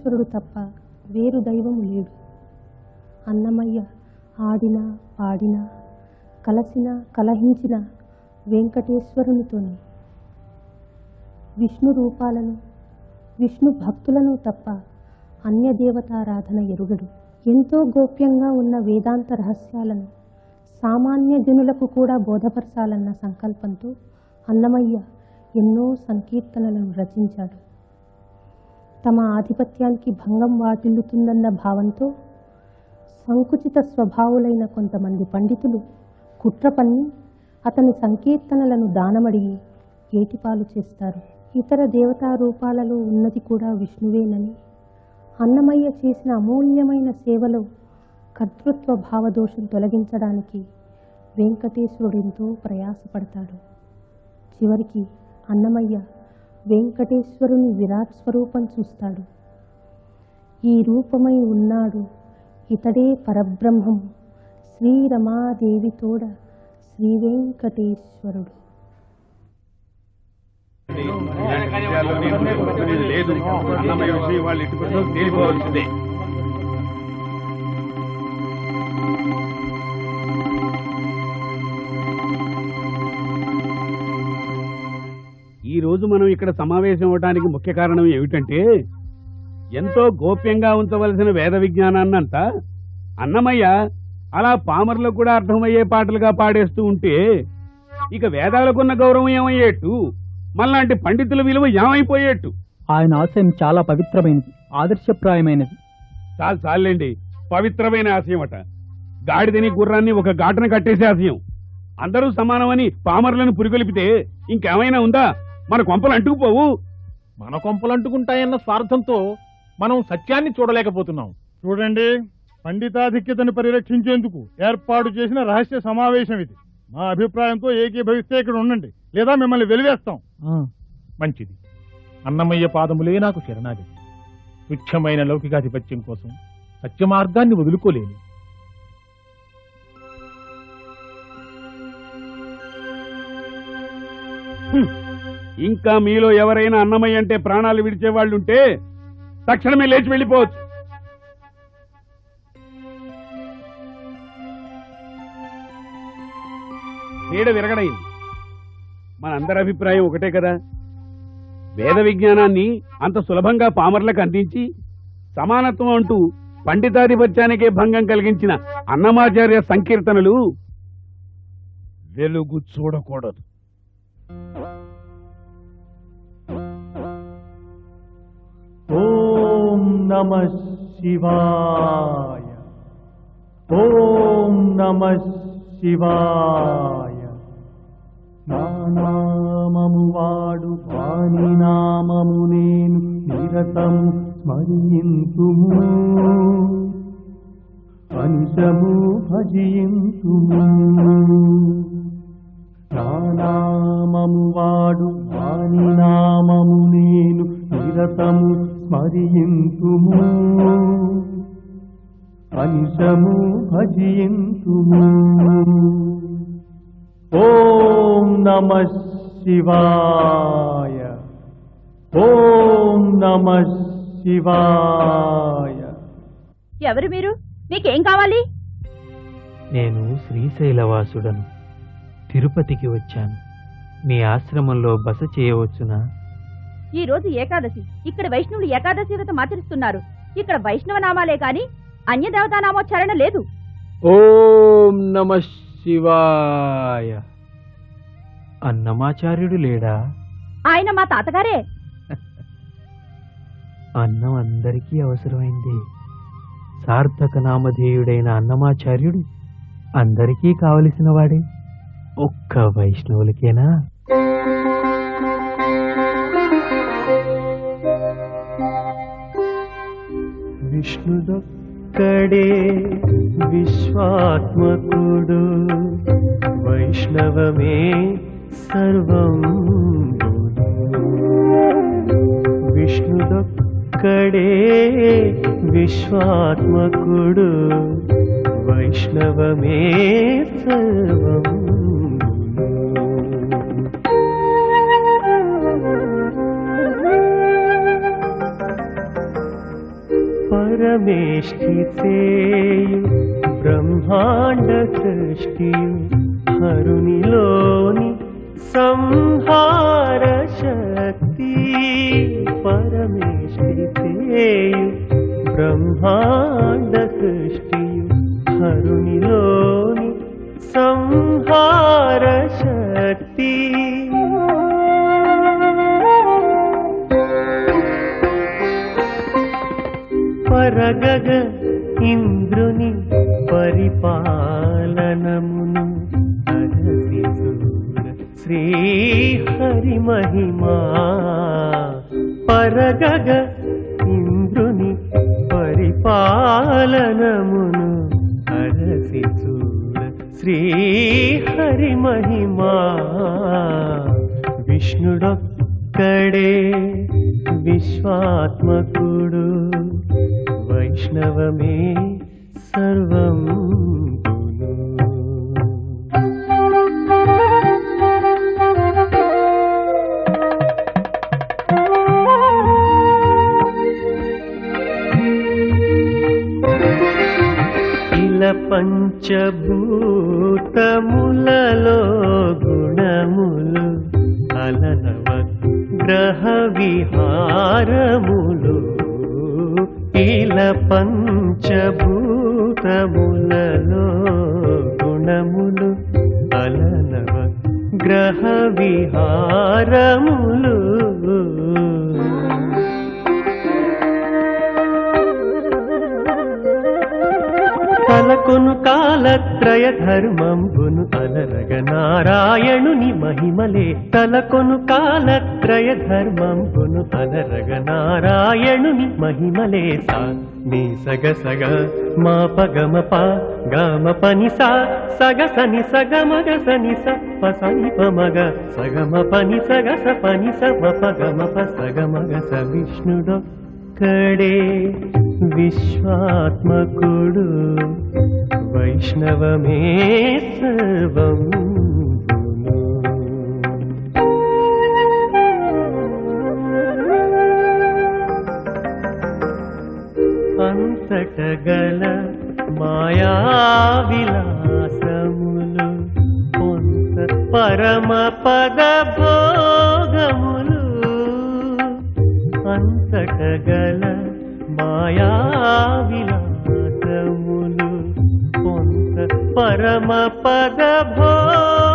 ఈశ్వరుడు తప్ప వేరు దైవము లేడు అన్నమయ్య ఆడినా పాడినా కలసిన కలహించిన వెంకటేశ్వరునితోనే. విష్ణు రూపాలను విష్ణు భక్తులను తప్ప అన్య దేవతారాధన ఎరుగడు. ఎంతో గోప్యంగా ఉన్న వేదాంత రహస్యాలను సామాన్య జనులకు కూడా బోధపరచాలన్న సంకల్పంతో అన్నమయ్య ఎన్నో సంకీర్తనలను రచించాడు. తమ ఆధిపత్యానికి భంగం వాటిల్లుతుందన్న భావంతో సంకుచిత స్వభావులైన కొంతమంది పండితులు కుట్ర పన్ని అతని సంకీర్తనలను దానమడిగి ఏటిపాలు చేస్తారు. ఇతర దేవతా రూపాలలో ఉన్నది కూడా విష్ణువేనని. అన్నమయ్య చేసిన అమూల్యమైన సేవలో కర్తృత్వ భావదోషం తొలగించడానికి వెంకటేశ్వరుడెంతో ప్రయాసపడతాడు. చివరికి అన్నమయ్య వెంకటేశ్వరుని విరాట్ స్వరూపం చూస్తాడు. ఈ రూపమై ఉన్నాడు ఇతడే పరబ్రహ్మం. శ్రీరమాదేవితోడ శ్రీ వెంకటేశ్వరుడు. లేదు. అన్నమయ్య విషయం వాళ్ళు ఇటు తేలిపోవాల్సిందే. రోజు మనం ఇక్కడ సమావేశం అవడానికి ముఖ్య కారణం ఏమిటంటే ఎంతో గోప్యంగా ఉంచవలసిన వేద విజ్ఞానాన్నంతా అన్నమయ్య అలా పామర్లకు కూడా అర్థమయ్యే పాటలుగా పాడేస్తూ ఉంటే ఇక వేదాలకున్న గౌరవం ఏమయ్యేట్టు? మళ్ళాంటి పండితుల విలువ ఏమైపోయేట్టు? ఆయన ఆశయం చాలా పవిత్రమైనది ఆదర్శప్రాయమైనది. చాలు చాలండి పవిత్రమైన ఆశయం అట గాడిదని గుర్రాన్ని ఒక ఘాటన కట్టేసే ఆశయం. అందరూ సమానమని పామరులను పురికొలిపితే ఇంకేమైనా ఉందా? మన కొంపలు అంటుకుపోవు. మన కొంపలు అంటుకుంటాయన్న స్వార్థంతో మనం సత్యాన్ని చూడలేకపోతున్నాం. చూడండి పండితాధిక్యతను పరిరక్షించేందుకు ఏర్పాటు చేసిన రహస్య సమావేశం ఇది. మా అభిప్రాయంతో ఏకీభవిస్తే ఇక్కడ ఉండండి లేదా మిమ్మల్ని వెలివేస్తాం. మంచిది. అన్నమయ్య పాదములే నాకు శరణాగతి. తుచ్చమైన లౌకికాధిపత్యం కోసం సత్య మార్గాన్ని వదులుకోలేను ఇంకా మీలో ఎవరైనా అన్నమయ్య అంటే ప్రాణాలు విడిచే వాళ్ళుంటే తక్షణమే లేచి వెళ్ళిపోవచ్చు. నీడ విరగడైంది. మనందరి అభిప్రాయం ఒకటే కదా? వేద విజ్ఞానాన్ని అంత సులభంగా పామర్లకు అందించి సమానత్వం అంటూ పండితాధిపత్యానికే భంగం కలిగించిన అన్నమాచార్య సంకీర్తనలు వెలుగు చూడకూడదు. నమ శివాయ. ఓం నమ శివాయ. నానామము వాడు వాణి నామము నేను నిరతం స్మరింతుము అంశము భజింతుము నానామము వాడు వాణి నామము నేను నిరతము స్మరింతుము అనిశము భజింతుము ఓం నమ శివాయ. ఓం నమ శివాయ. ఎవరు మీరు? మీకేం కావాలి? నేను శ్రీశైలవాసుడను. తిరుపతికి వచ్చాను. మీ ఆశ్రమంలో బస చేయవచ్చునా? ఈ రోజు ఏకాదశి. ఇక్కడ వైష్ణవులు ఏకాదశి వ్రతం ఆచరిస్తున్నారు. ఇక్కడ వైష్ణవ నామాలే కాని అన్య దేవతా నామోచ్చారణ లేదు. ఓం నమ శివాయ. అన్నమాచార్యుడు లేడా? ఆయన మా తాతగారే. అన్నం అందరికీ అవసరమైంది. సార్థక నామధేయుడైన అన్నమాచార్యుడు అందరికీ కావలసిన వాడే. ఒక్క వైష్ణవులకేనా? విష్ణుడొక్కడే విశ్వాత్మకుడు వైష్ణవమే సర్వం విష్ణుడొక్కడే విశ్వాత్మకుడు వైష్ణవమే సర్వం मेष्ठीते ब्रह्माण्ड कष्टि संहारशक्ति लोनी संपारशक्ति परमेश्व పాలనమును అరసి చూడ శ్రీహరి మహిమా విష్ణుడొక్కడే విశ్వాత్మకుడు వైష్ణవమే విహారములు తలకొను కాలత్రయ ధర్మంబును అలరగ నారాయణుని మహిమలే. తలకొను కాలత్రయ ధర్మంబును అలరగ నారాయణుని మహిమలే. సా మీ సగ సగ మా పగమ ప గమ పని సా సగ సని సగ మగ సని స ప సని ప మగ సగమ పని సగ స పని స ప పగమ ప సగ మగ స విష్ణుడో కడే విశ్వాత్మకుడు వైష్ణవమే సర్వం. అంతటగల మాయా విలాసములు పొంత పరమ పద భోగములు అంతటగల మాయా విలాసములు పొంత పరమ పద భోగ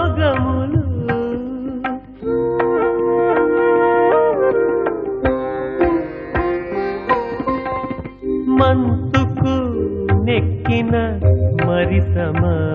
మరి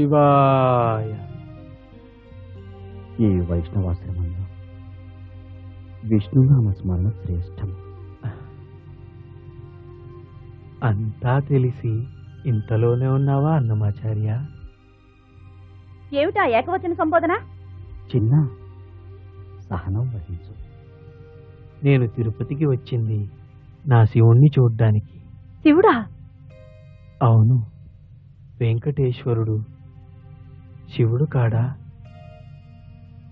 శివాయ. ఈ వైష్ణవాశ్రమంలో విష్ణునామ స్మరణ శ్రేష్టం. అంతా తెలిసి ఇంతలోనే ఉన్నావా అన్నమాచార్య? ఏమిటా ఏకవచన సంబోధన? చిన్న సహనం వహించు నేను తిరుపతికి వచ్చింది నా శివుణ్ణి చూడ్డానికి. శివుడా? అవును వెంకటేశ్వరుడు శివుడు కాడా?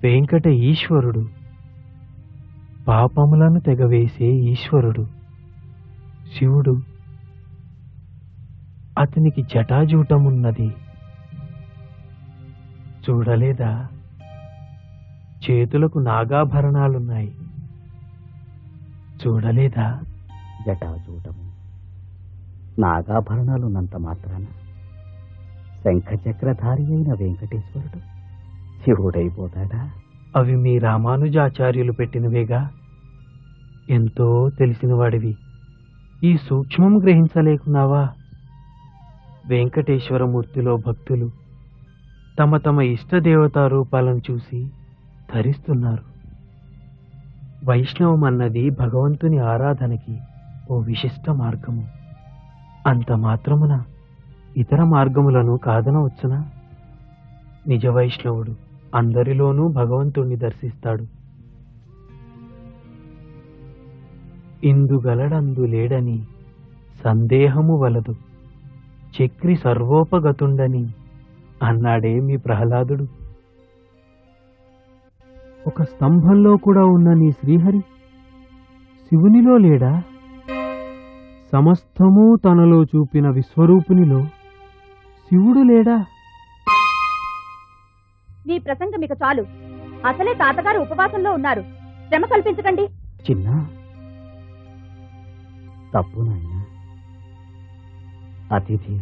వెంకట ఈశ్వరుడు. పాపములను తెగవేసే ఈశ్వరుడు. శివుడు. అతనికి జటాజూటమున్నది. చూడలేదా? చేతులకు నాగాభరణాలున్నాయి. చూడలేదా? జటాజూటము. నాగాభరణాలున్నంత మాత్రాన శంఖచక్రధారి అయిన వెంకటేశ్వరుడు. శివుడైపోతాడా? అవి మీ రామానుజాచార్యులు పెట్టినవేగా? ఎంతో తెలిసినవాడివి. ఈ సూక్ష్మం గ్రహించలేకున్నావా? వెంకటేశ్వరమూర్తిలో భక్తులు తమ తమ ఇష్టదేవతా రూపాలను చూసి ధరిస్తున్నారు. వైష్ణవం అన్నది భగవంతుని ఆరాధనకి ఓ విశిష్ట మార్గము. అంత మాత్రమున ఇతర మార్గములను కాదనవచ్చునా నిజ వైష్ణవుడు అందరిలోనూ భగవంతుణ్ణి దర్శిస్తాడు. ఇందుగలడందు లేడని సందేహము వలదు. చక్రి సర్వోపగతుండని అన్నాడే మీ ప్రహ్లాదుడు. ఒక స్తంభంలో కూడా ఉన్న నీ శ్రీహరి శివునిలో లేడా? సమస్తము తనలో చూపిన విశ్వరూపునిలో శివుడు లేడా? మీ ప్రసంగం ఇక చాలు. అసలే తాతగారు ఉపవాసంలో ఉన్నారు. శ్రమ కల్పించకండి. చిన్న. తప్పు నాయన. అతిథి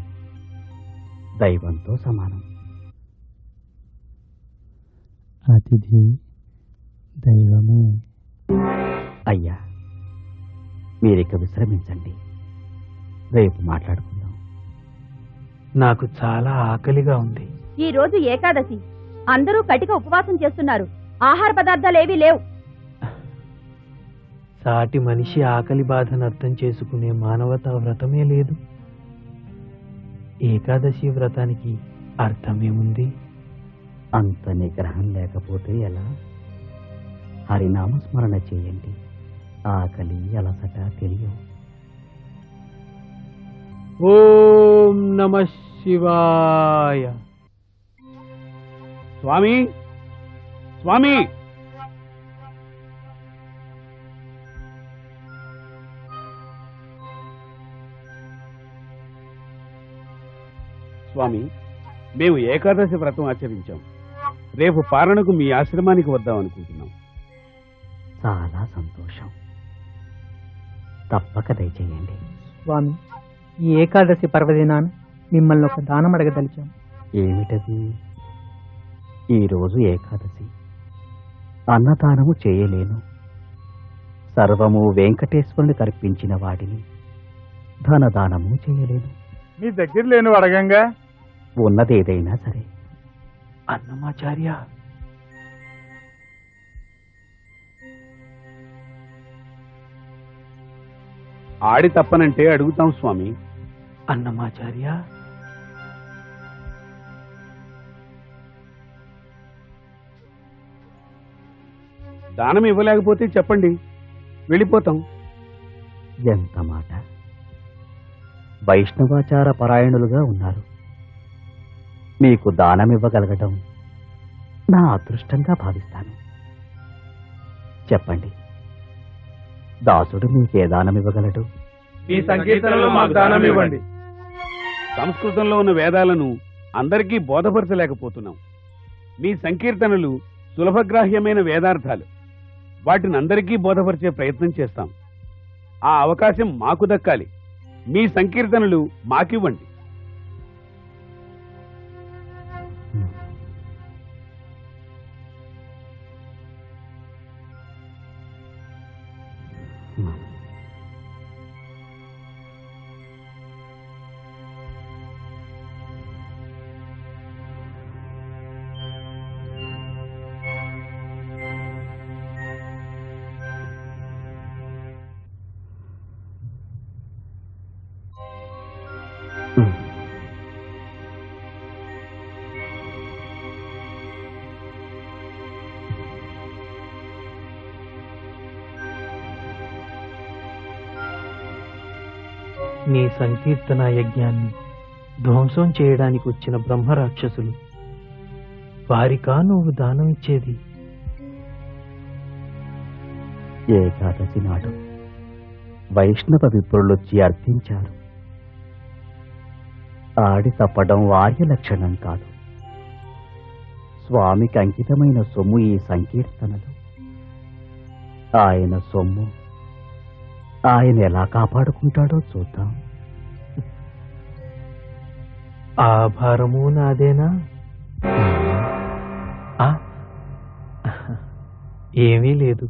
దైవంతో సమానం. అతిథి దైవమే. అయ్యా మీరిక విశ్రమించండి. రేపు మాట్లాడుకుందాం. నాకు చాలా ఆకలిగా ఉంది. ఈ రోజు ఏకాదశి. అందరూ కటిక ఉపవాసం చేస్తున్నారు. ఆహార పదార్థాలు ఏవీ లేవు. సాటి మనిషి ఆకలి బాధను అర్థం చేసుకునే మానవతా వ్రతమే లేదు. ఏకాదశి వ్రతానికి అర్థమేముంది? అంత నిగ్రహం లేకపోతే ఎలా? హరినామ స్మరణ చేయండి. ఆకలి అలసట తెలియవు. ఓం నమ శివాయ. స్వామి స్వామి! స్వామి మేము ఏకాదశి వ్రతం ఆచరించాం. రేపు పారణకు మీ ఆశ్రమానికి వద్దాం అనుకుంటున్నాం. చాలా సంతోషం. తప్పక దయచేయండి. స్వామి ఈ ఏకాదశి పర్వదినాన మిమ్మల్ని ఒక దానం అడగదలిచాం. ఏమిటది? ఈరోజు ఏకాదశి. అన్నదానము చేయలేను. సర్వము వెంకటేశ్వరుని కర్పించిన వాడిని ధనదానము చేయలేను. మీ దగ్గర లేని అడగంగా? ఉన్నదేదైనా సరే. అన్నమాచార్య! ఆడి తప్పనంటే అడుగుతాం స్వామి. అన్నమాచార్య! దానం ఇవ్వలేకపోతే చెప్పండి. వెళ్ళిపోతాం. ఎంత మాట? వైష్ణవాచార పరాయణులుగా ఉన్నారు. మీకు దానమివ్వగలగటం నా అదృష్టంగా భావిస్తాను. చెప్పండి. దాసుడు మీకే దానమివ్వగలడు? మీ సంకీర్తనలో మాకు దానం ఇవ్వండి సంస్కృతంలో ఉన్న వేదాలను అందరికీ బోధపరచలేకపోతున్నాం. మీ సంకీర్తనలు సులభగ్రాహ్యమైన వేదార్థాలు. వాటిని అందరికీ బోధపరిచే ప్రయత్నం చేస్తాం. ఆ అవకాశం మాకు దక్కాలి. మీ సంకీర్తనలు మాకివ్వండి. నీ సంకీర్తన యజ్ఞాన్ని ధ్వంసం చేయడానికి వచ్చిన బ్రహ్మరాక్షసులు వారికా నువ్వు దానం ఇచ్చేది? ఏకాదశి నాడు వైష్ణవ విప్రులొచ్చి అర్థించారు ఆడి తప్పడం వార్య లక్షణం కాదు. స్వామికి అంకితమైన సొమ్ము ఈ సంకీర్తనలు. ఆయన సొమ్ము ఆయన ఎలా కాపాడుకుంటాడో చూద్దాం. ఆ భారము నాదేనా? ఏమీ లేదు.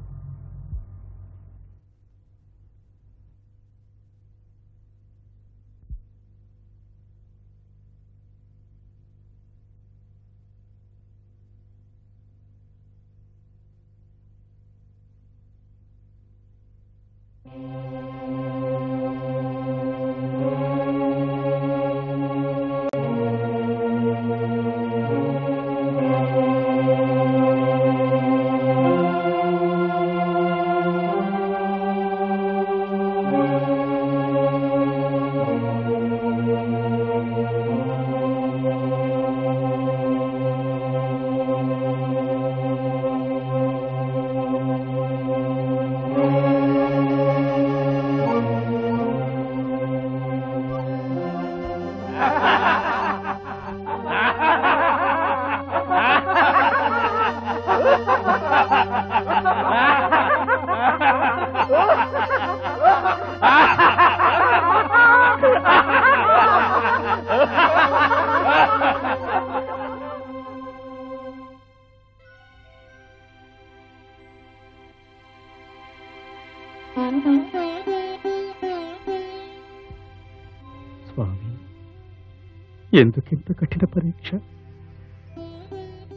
ఎందుకింత కఠిన పరీక్ష?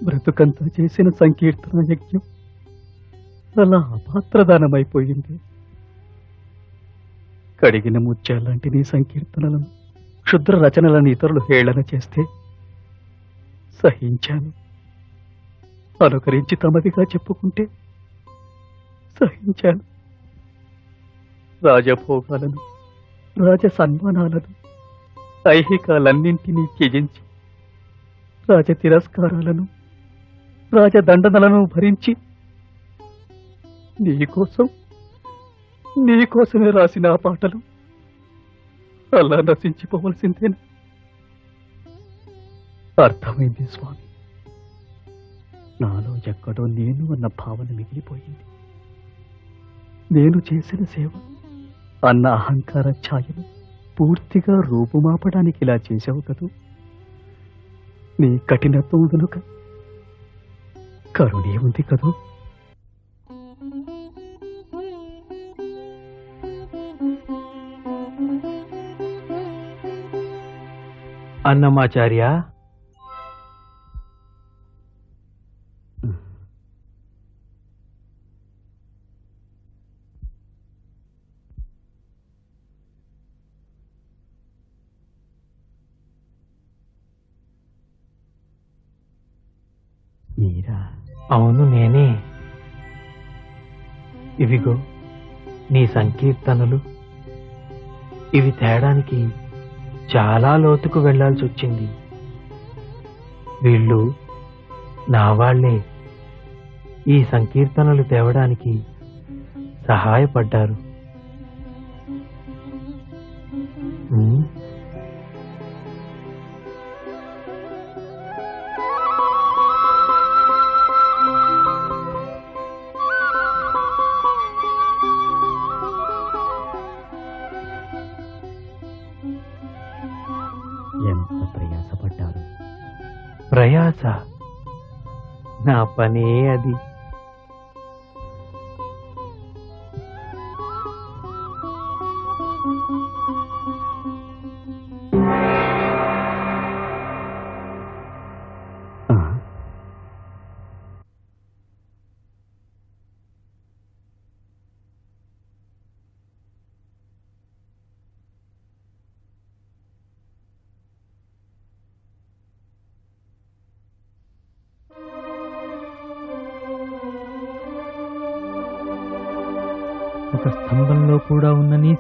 బ్రతుకంతా చేసిన సంకీర్తన యజ్ఞం అలా అపాత్రదానమైపోయింది. కడిగిన ముత్యాలాంటి నీ సంకీర్తనలను క్షుద్ర రచనలను ఇతరులు హేళన చేస్తే సహించాను. అనుకరించి తమదిగా చెప్పుకుంటే సహించాను. రాజభోగాలను రాజ సన్మానాలను ఐహికాలన్నింటినీ త్యజించి రాజ తిరస్కారాలను రాజదండనలను భరించి నీకోసం నీకోసమే రాసిన ఆ పాటలు అలా నశించిపోవలసిందేనా? అర్థమైంది స్వామి. నాలో ఎక్కడో నేను అన్న భావన మిగిలిపోయింది. నేను చేసిన సేవ అన్న అహంకార ఛాయలు పూర్తిగా రూపుమాపడానికి ఇలా చేశావు కదూ? నీ కఠినత్వం వెనుక కరుణే ఉంది కదూ? అన్నమాచార్య మీరా? అవును నేనే. ఇవిగో నీ సంకీర్తనలు. ఇవి తేడానికి చాలా లోతుకు వెళ్ళాల్సి వచ్చింది. వీళ్ళు నా వాళ్ళే ఈ సంకీర్తనలు తేవడానికి సహాయపడ్డారు. నా పనే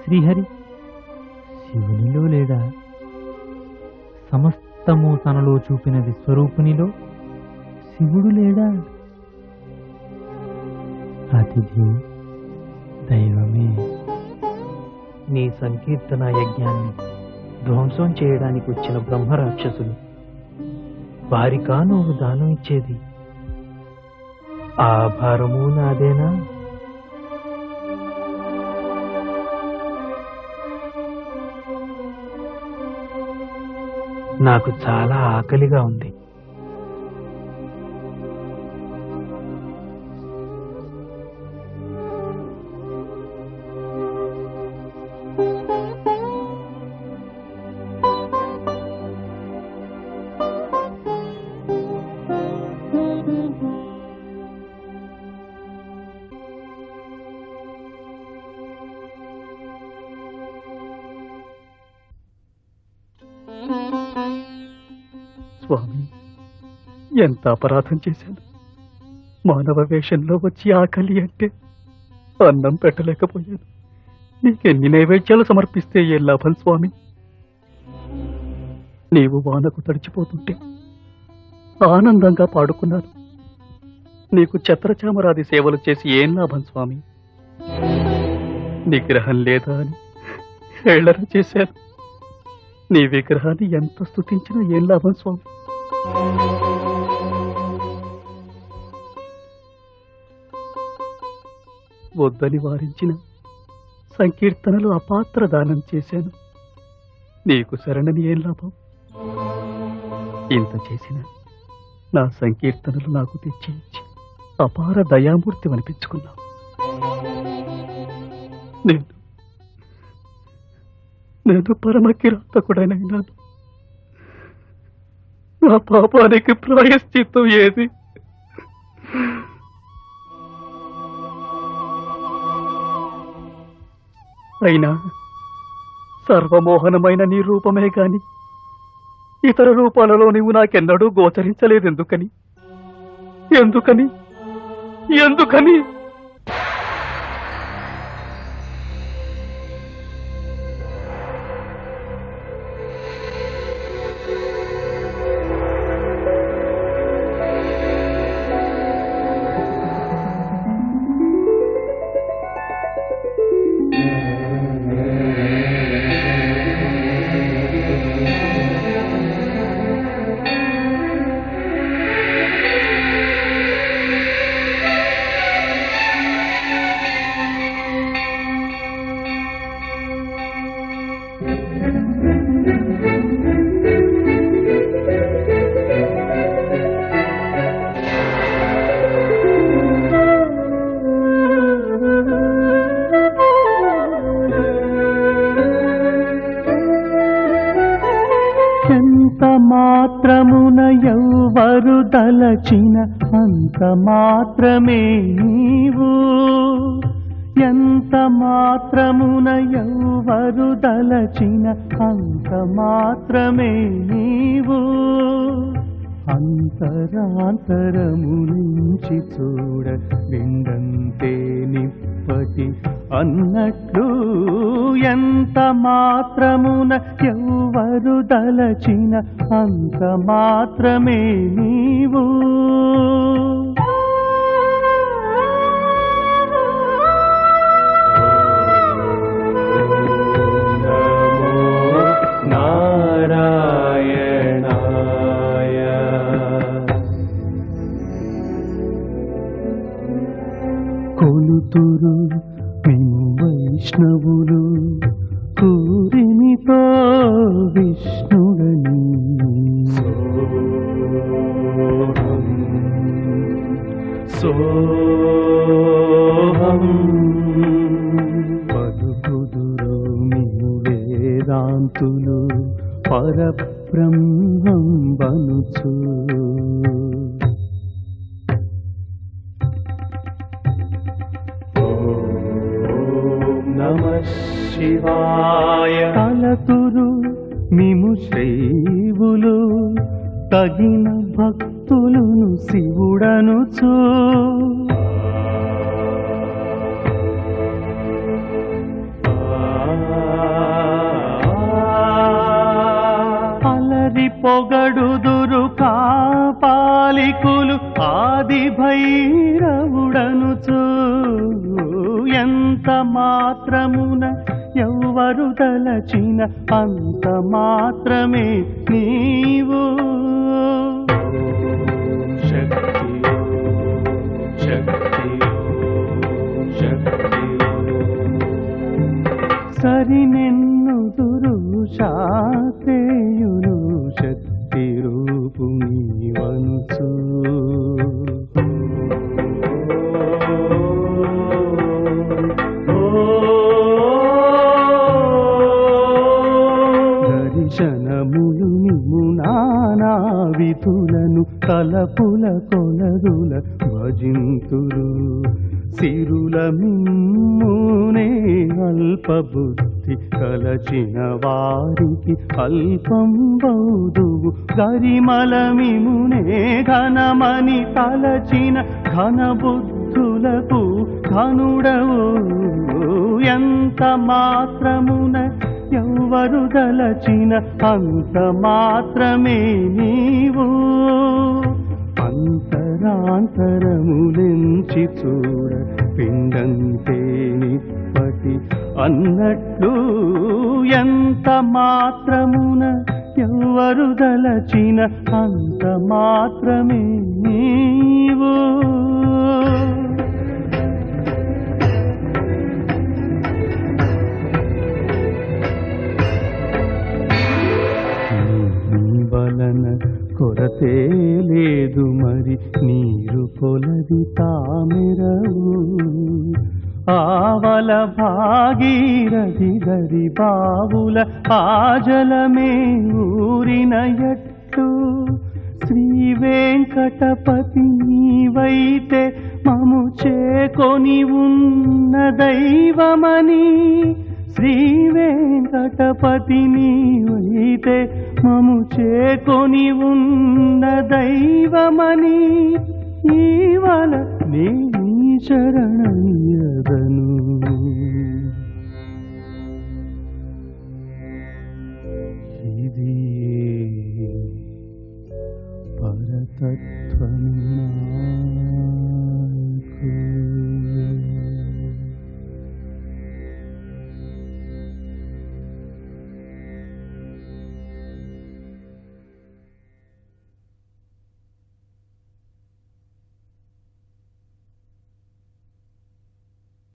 శ్రీహరి శివునిలో లేడా? సమస్తము తనలో చూపిన విశ్వరూపునిలో శివుడు లేడా? అతిథి దైవమే. నీ సంకీర్తన యజ్ఞాన్ని ధ్వంసం చేయడానికి వచ్చిన బ్రహ్మరాక్షసులు వారికా నువ్వు దానం ఇచ్చేది? ఆ భారము నాదేనా? నాకు చాలా ఆకలిగా ఉంది. ఎంత అపరాధం చేశాను? మానవ వేషంలో వచ్చి ఆకలి అంటే అన్నం పెట్టలేకపోయాను. నీకెన్ని నైవేద్యాలు సమర్పిస్తే ఏ లాభం స్వామి? నీవు వానకు తడిచిపోతుంటే ఆనందంగా పాడుకున్నాను. నీకు చత్రచామరాది సేవలు చేసి ఏం లాభం స్వామి? నిగ్రహం లేదా అని హేళన చేశాను. నీ విగ్రహాన్ని ఎంత స్తుతించినా ఏం లాభం స్వామి? వద్దని వారించిన సంకీర్తనలు అపాత్ర దానం చేశాను. నీకు శరణని ఏం లాభం? ఇంత చేసిన నా సంకీర్తనలు నాకు తెచ్చి ఇచ్చి అపార దయామూర్తి అనిపించుకున్నావు. నేను నేను పరమకిరాతకుడనైనాను నా పాపానికి ప్రాయశ్చిత్తం ఏది? అయినా సర్వమోహనమైన నీ రూపమే గాని ఇతర రూపాలలో నీవు నాకెన్నడూ గోచరించలేదు ఎందుకని? ఎందుకని? మాత్రమున ఎవ్వరు తలచిన అంత మాత్రమే నీవు. ఎంత మాత్రమున ఎవ్వరు తలచిన అంత మాత్రమే నీవు. అంతరాంతరము నుంచి చూడ నిండంతే నిప్పటి అన్నట్లు ఎంత మాత్రమున ఎవ్వరు దలచిన అంత మాత్రమే నీవు. కొలుతురు మేము వైష్ణవులు కూరిమితో విష్ణుడని. సోహం. పలుకుదురు మిము వేదాంతులు పరబ్రహ్మం బనుచు. శైవులు తగిన భక్తులను శివుడనుచు. అలరి పొగడుదురు కాపాలికులు ఆది భైరవుడనుచు. ఎంత మాత్రమున ఎవ్వరు తలచిన అంత మాత్రమే నీవు. శక్తి శక్తి శక్తి. సరినెన్నుదురు శాస్త్రేయులు శక్తి రూపుని వనుచు దర్శనములు విధులను తలపుల కొలదుల భజింతురు. సిరుల మిమ్మునే అల్పబుద్ధి కలచిన వారికి అల్పం బౌదువు. గరిమల మిమునే ఘనమని తలచిన ఘనబుద్ధులకు ఘనుడవు. ఎంత మాత్రమున ఎవ్వరు దలచిన అంత మాత్రమే నీవు. అంతరాంతరములించి చూడ పిండంతే నిప్పటి అన్నట్లు ఎంత మాత్రమున ఎవ్వరు దలచిన అంత మాత్రమే నీవు. వలన కొరతే లేదు మరి నీరు కొలది తామెరవు. ఆవల భాగీరథి గరి బావుల ఆజలమే ఊరిన ఎట్టు. శ్రీ వెంకటపతి నీవైతే మము చేకొని ఉన్న దైవమని శ్రీ వెంకటపతి నీవైతే మము చేకొని ఉన్న దైవమని ఈవల నీ శరణయ్యదను. ఇది పరతత్వము?